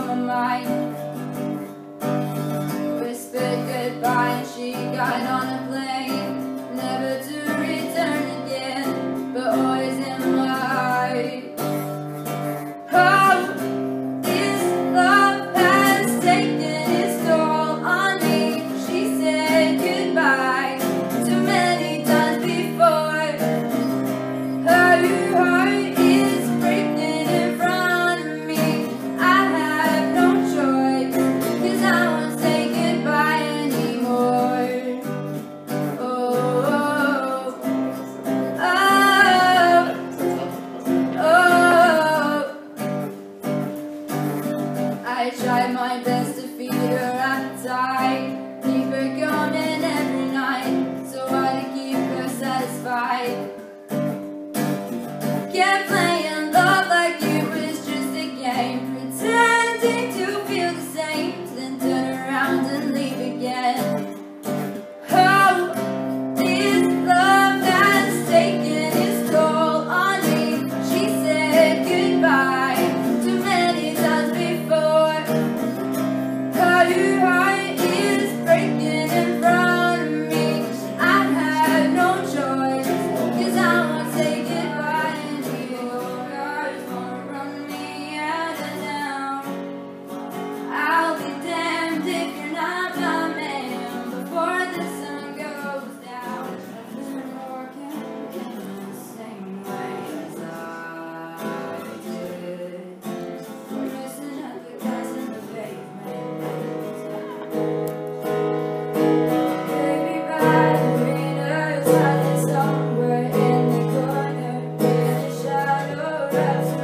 summer night Whispered goodbye and she got on a plane Never to return. my best to feed her appetite. Keep her coming every night So I can keep her satisfied. Can't that's